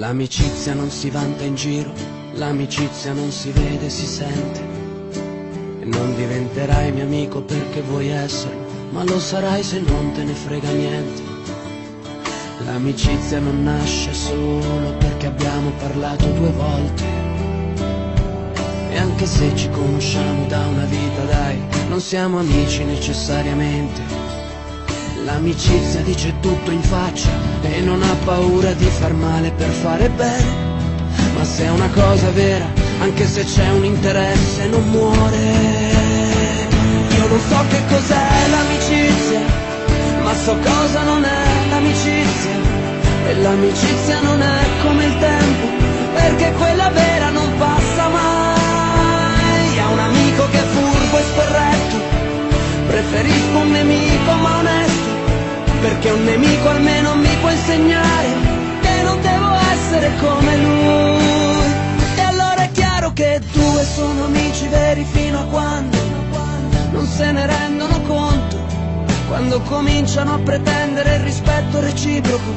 L'amicizia non si vanta in giro, l'amicizia non si vede, si sente. E non diventerai mio amico perché vuoi esserlo, ma lo sarai se non te ne frega niente. L'amicizia non nasce solo perché abbiamo parlato due volte. E anche se ci conosciamo da una vita, dai, non siamo amici necessariamente. L'amicizia dice tutto in faccia e non ha paura di far male per fare bene. Ma se è una cosa vera, anche se c'è un interesse, non muore. Io non so che cos'è l'amicizia, ma so cosa non è l'amicizia. E l'amicizia non è come il tempo, perché quella vera non passa mai. Ha un amico che è furbo e scorretto, preferisco un nemico ma onesto perché un nemico almeno mi può insegnare che non devo essere come lui. E allora è chiaro che due sono amici veri fino a quando non se ne rendono conto, quando cominciano a pretendere il rispetto reciproco,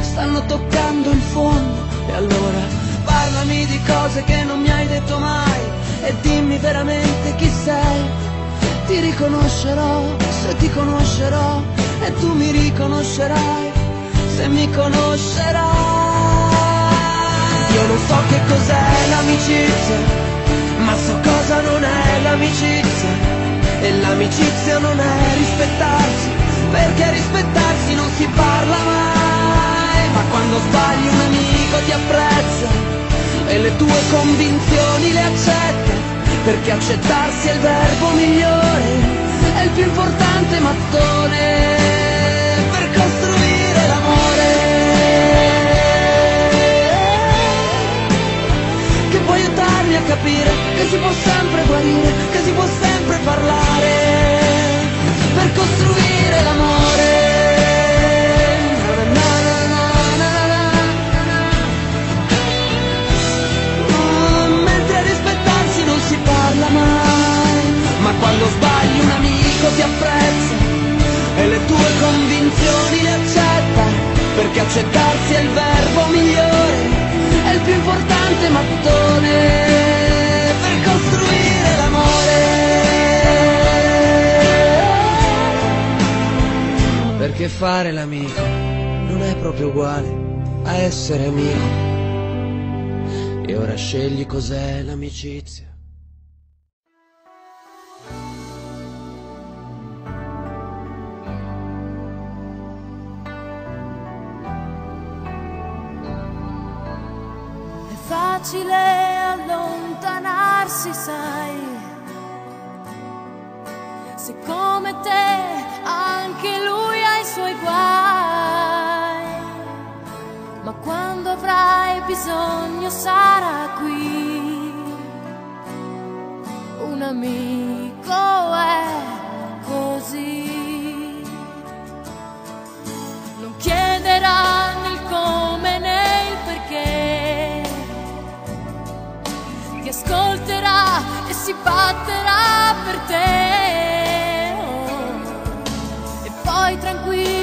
stanno toccando il fondo. E allora parlami di cose che non mi hai detto mai e dimmi veramente chi sei. Ti riconoscerò se ti conoscerò e tu mi riconoscerai se mi conoscerai. Io non so che cos'è l'amicizia, ma so cosa non è l'amicizia. E l'amicizia non è rispettarsi, perché rispettarsi non si parla mai. Ma quando sbagli un amico ti apprezza e le tue convinzioni le accetta, perché accettarsi è il verbo migliore è il più importante mattone perché accettarsi è il verbo migliore, è il più importante mattone per costruire l'amore. Perché fare l'amico non è proprio uguale a essere amico. E ora scegli cos'è l'amicizia. Facile allontanarsi, sai. Se come te anche lui ha i suoi guai. Ma quando avrai bisogno sarà qui. Un amico è così. Ascolterà e si batterà per te. Oh. E poi tranquillo